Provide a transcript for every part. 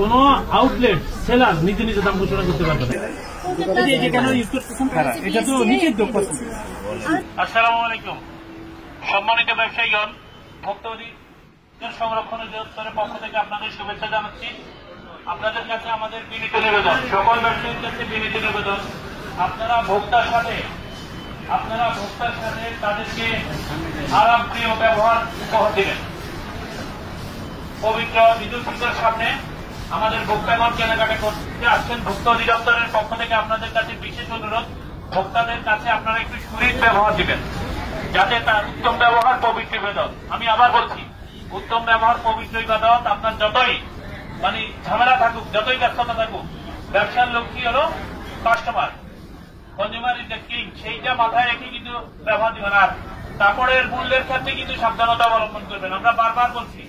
কোন outlet seller নিজে নিজে দাম ঘোষণা করতে পারবে না। এটা তো আসসালামু আলাইকুম। সম্মানিত ব্যবসায়ীগণ সংরক্ষণ অধিদপ্তরের পক্ষ থেকে আপনাদের শুভেচ্ছা জানাচ্ছি। আপনাদের কাছে আমাদের বিনীত নিবেদন সকল ব্যবসায়ীর কাছে বিনীত নিবেদন। আপনারা ভোক্তার সাথে আপনারা ভোক্তার সাথে তাদেরকে আরামপ্রিয় ব্যবহার উপহার দিবেন। পবিত্র ঈদুল ফিতর সামনে আমাদের ভোক্তাগণ কেনাকাটা করতে আসছেন, ভোক্তা অধিদপ্তরের পক্ষ থেকে আপনাদের কাছে বিশেষ অনুরোধ, ভোক্তাদের কাছে আপনারা একটু সুনীত ব্যবহার দিবেন, যাতে তার উত্তম ব্যবহার পবিত্র ইবাদত আমি আবার বলছি, উত্তম ব্যবহার পবিত্র ইবাদত আপনার যতই মানে ঝামেলা থাকুক, যতই ব্যস্ততা থাকুক, ব্যবসার লক্ষ্যই হলো customer consumer is the king সেইটা মাথায় রেখে কিন্তু ব্যবহার দিবেন। আর কাপড়ের মূল্যের ক্ষেত্রে কিন্তু সাবধানতা অবলম্বন করবেন। আমরা বারবার বলছি,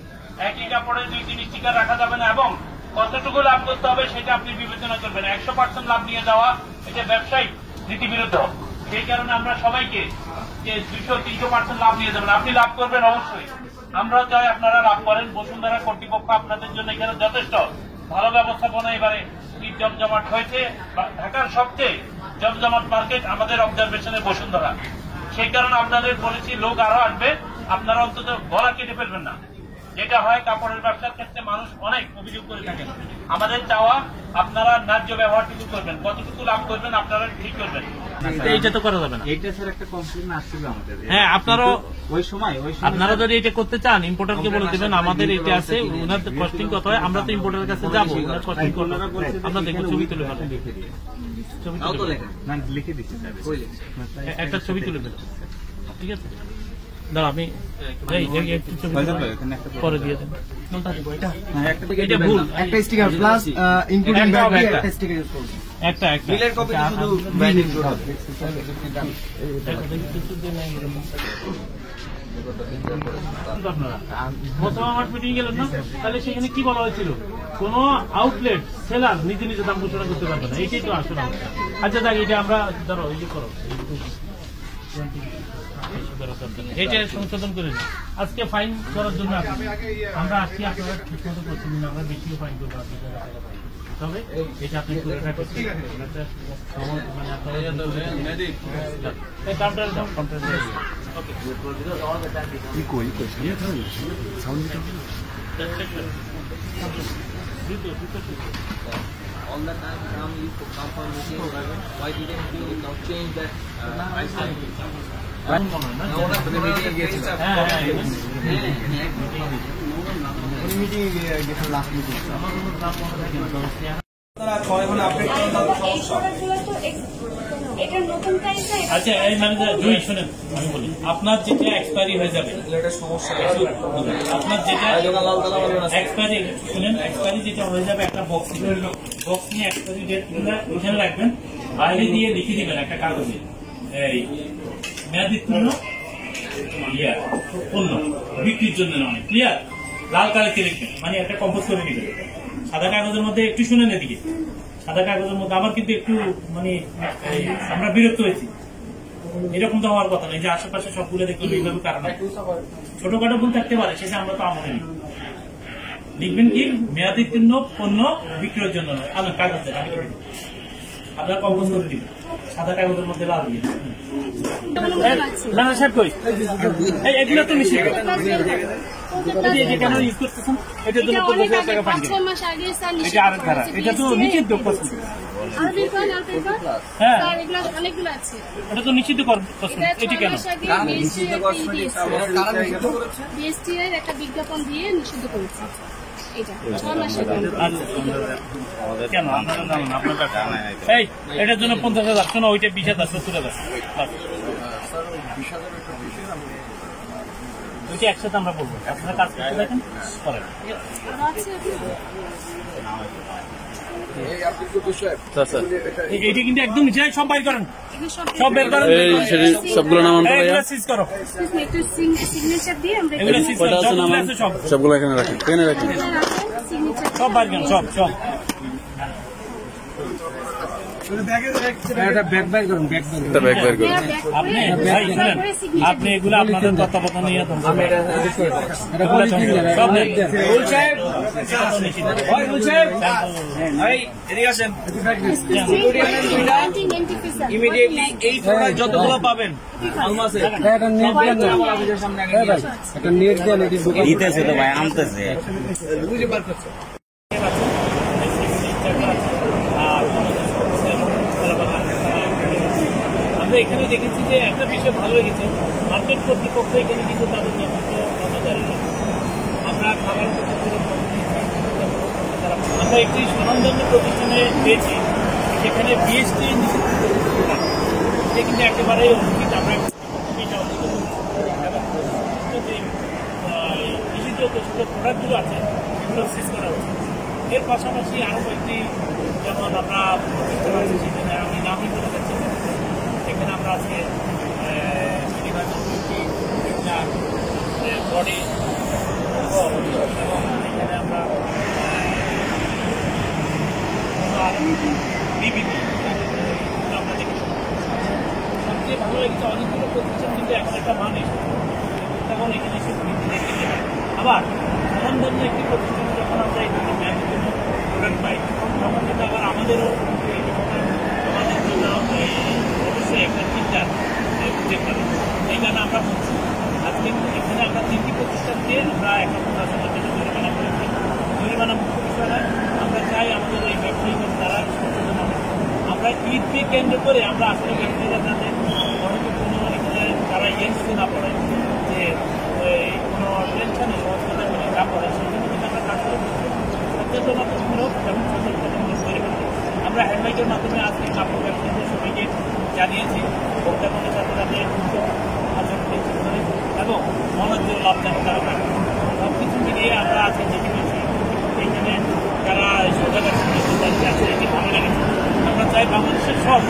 একই কাপড়ে দুই তিন স্টিকার রাখা যাবে না, এবং কতটুকু লাভ করতে হবে সেটা আপনি বিবেচনা করবেন। একশো পার্সেন্ট লাভ নিয়ে যাওয়া এটা ব্যবসায়িক নীতিবিরুদ্ধ। সেই কারণে আমরা সবাইকে যে দুশো, তিনশো পার্সেন্ট লাভ নিয়ে যাবেন। আপনি লাভ করবেন অবশ্যই। আমরা চাই আপনারা লাভ করেন। বসুন্ধরা কর্তৃপক্ষ আপনাদের জন্য এখানে যথেষ্ট। ভালো ব্যবস্থাপনা এবারে ঈদ জমজমাট হয়েছে ঢাকার সবচেয়ে জমজমাট মার্কেট আমাদের অবজারভেশনে বসুন্ধরা। সেই কারণে আপনাদের বলেছি, লোক আরও আসবে। আপনারা অন্তত গলা কেটে ফেলবেন না। যেটা হয় কাপড়ের ব্যবসার ক্ষেত্রে মানুষ অনেক অভিযোগ করে থাকেন। আমাদের চাওয়া আপনারা ন্যায্য ব্যবহারটুকু করবেন। কতটুকু লাভ করবেন আপনারা ঠিক করবেন। এইটা তো করা যাবে না। এইটা স্যার একটা কমপ্লেন আসছিল আমাদের। হ্যাঁ আপনারও ওই সময় ওই সময় আপনারা যদি এটা করতে চান ইম্পোর্টারকে বলে দেবেন আমাদের এটা আছে। ওনার কস্টিং কত হয় আমরা তো ইম্পোর্টারের কাছে যাব। ওনার কস্টিং আমরা দেখব ছবি তুলে কথা লিখে দিয়ে। ছবি তুলে না লিখে দিচ্ছি স্যার। একটা ছবি তুলে ঠিক আছে? দাঁড়া আমি পরে দিয়ে দেন কোনটা দিব এটা হ্যাঁ একটা এটা ভুল একটা স্টিকার প্লাস ইনক্লুডিং একটা ব্যাটারি একটা। একটা স্টিকার ইউজ করব একটা একটা বিলের কপি শুধু ব্যান্ড ইনক্লুড হবে আপনারা প্রথম আমার মিটিং গেলেন না তাহলে সেখানে কি বলা হয়েছিল কোন আউটলেট সেলার নিজে নিজে দাম ঘোষণা করতে পারবে না এইটাই তো আসলে আচ্ছা দেখ এটা আমরা ধরো এই যে করো এটা সংশোধন করে আজকে ফাইন করার জন্য আমরা আসছি আপনারা ঠিক মতো করছেন না, আমরা বেশিও ফাইন করব। তবে এটা আপনি করে সাউন্ড All the আচ্ছা আপনার যেটা এক্সপায়ারি হয়ে যাবে, আপনার যেটা এক্সপায়ারি শুনেন এক্সপায়ারি যেটা হয়ে যাবে একটা বক্স বক্স নিয়ে এক্সপায়ারি ডেট ওখানে রাখবেন বাইরে দিয়ে লিখে দিবেন একটা কাগজে। এই মেয়াদিত্বন্ন ইয়া পণ্য। বিক্রির জন্য নয় ক্লিয়ার লাল কালিতে লিখবেন? মানে একটা কম্পোজ করে দিবেন সাদা কাগজের মধ্যে একটু শুনেন এদিকে। সাদা কাগজের মধ্যে আমার কিন্তু একটু মানে আমরা বিরক্ত হয়েছি। এরকম তো হওয়ার কথা নয় যে আশেপাশে সবগুলো দেখলে এইভাবে কারণ। ছোটখাটো ভুল থাকতে পারে সেটা আমরা তো নিই লিখবেন কি? মেয়াদোত্তীর্ণ পণ্য বিক্রয়ের জন্য নয়। আলো কাগজ দেন, আমি করে দিই। আপনারা কম্পোজ করে দিবেন। সাদা কাগজের মধ্যে লাল দিয়ে না সাহেব কই? এই এগুলো তো নিষিদ্ধ এই যে এটা কেন ইউজ করতেছেন? এটার জন্য পঞ্চাশ হাজার টাকা ফাইন পাঁচ ছয় মাস আগে স্যার নিষেধ এটা আরেক ধারা। এটা তো নিষিদ্ধ হ্যাঁ। স্যার এটা তো নিষিদ্ধ এটি কেন? মাস আগে বিএসটি বিএসটি এর একটা বিজ্ঞাপন দিয়ে নিষিদ্ধ করেছে। আচ্ছা এটার জন্য পঞ্চাশ হাজার শোনো ওইটা বিশ হাজার সত্তর হাজার। ওইটা একসাথে আমরা বলব। আপনারা কাজ করতে থাকেন করেন আছে এই- এইটা কিন্তু একদম নিচে সব বাইর করেন। সব বের করেন। সবগুলো সিজ করো। একটু সিগনেচার দিয়ে আমরা এগুলো সবগুলো এখানে রাখেন এখানে রাখেন সব বাইর করেন সব সব এটা ব্যাক ব্যাক করুন ব্যাক ব্যাক এটা ব্যাক বের করুন আপনি ভাই শুনেন, এগুলো আপনাদের তত্ত্বাবধানে নিয়ে তদন্ত করবেন। এটা পলিথিন দেন সব এটা নেই। দেন রুল সাহেব ওই রুল সাহেব এই এদিকে আসেন ইমিডিয়েটলি এই প্রোডাক্ট যতগুলো পাবেন আলমাসে এটা নেট দেন না এই ভাই এটা নেট দেন এটি দোকান দিতেছে তো ভাই আনতেছে বুঝে বার করছে আর আমরা এখানে দেখেছি যে একটা বিষয় ভালো লেগেছে। মার্কেট কর্তৃপক্ষ এখানে কিন্তু তাদের যথেষ্ট আমরা খাবার আমরা একটি স্বনামধন্য প্রতিষ্ঠানে পেয়েছি। যেখানে বিএসটি কিন্তু একেবারেই অনুচিত আমরা যে নিষিদ্ধ দূষিত প্রোডাক্টগুলো আছে সেগুলো শেষ করা উচিত এর পাশাপাশি আরও একটি যেমন আমরা প্রতিষ্ঠান আছে সেখানে আমি নামই বলে যাচ্ছি না। সেখানে আমরা আজকে নির্বাচন একটা বডি এবং এখানে আমরা বিবিধ আমরা দেখেছি সবচেয়ে ভালো লেগেছে, অনেকগুলো প্রতিষ্ঠান কিন্তু এখন একটা মানে তখন এখানে এসে আবার সমানধন্য একটি প্রতিষ্ঠানে যখন আমরা এখানে ব্যাংকের জন্য প্রোডাক্ট পাই তখন কিন্তু আবার আমাদেরও এই ধরনের আমাদের জন্য এই অবশ্যই একটা চিন্তা উঠে পারে এই কারণে আমরা বলছি আজকে এখানে আমরা আমরা একটা আমরা চাই আমাদের দ্বারা সচেতন ঈদকে কেন্দ্র করে আমরা আসলে ব্যবসায়ীরা যাতে তারা ইয়েন্সে না পড়ে, যে কোনো টেনশনে সহজতা মানে না পড়ে, সেই কিন্তু আমরা কাজ করে সচেতনতামূলক এবং সচেতনতামূলক তৈরি আমরা হেডলাইটের মাধ্যমে আজকে কাপড় ব্যবসায়ীদের সবাইকে জানিয়েছি ভোক্তাগণের সাথে যাতে দ্রুত আচরণ করতে পারে এবং মনোজ্জ লাভজনক তারা পায় সব কিছু মিলিয়ে আমরা আজকে যেটি বলছি এখানে যারা সজাগের সঙ্গে আছে এটি ভালো লেগেছে আমরা চাই বাংলাদেশের সব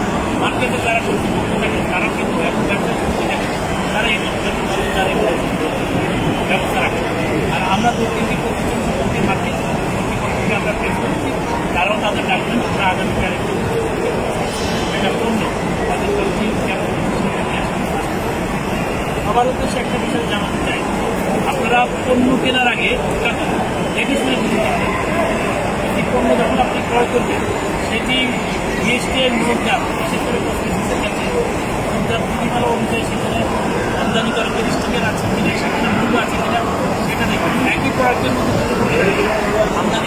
মার্কেটে যারা কর্তৃপক্ষ থাকে তারা কিন্তু এখন ব্যবসা করতে থাকে তারা এই নজরদারি ব্যবস্থা রাখে আর আমরা দু তিনটি প্রতিষ্ঠান সম্পর্কে মার্কেট কর্তৃপক্ষকে আমরা প্রেস করছি তারাও তাদের ডাক্তার আমরা আগামীকাল একটু করছি সবার উদ্দেশ্যে একটা বিষয় জানাতে চাই। আপনারা পণ্য কেনার আগে দেখে শুনে পণ্য যখন আপনি ক্রয় করবেন, সেটি জিএসটি এর মুদ্রা বিশেষ করে কসমেটিক্সের কাছে মুদ্রার বিধিমালা অনুযায়ী সেখানে আমদানি করা যে স্টিকার আছে কিনা, সেখানে মূল্য আছে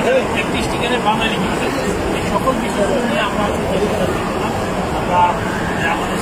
করে একটি স্টিকারের বাংলা এই সকল বিষয়গুলো নিয়ে আমরা আমরা আমাদের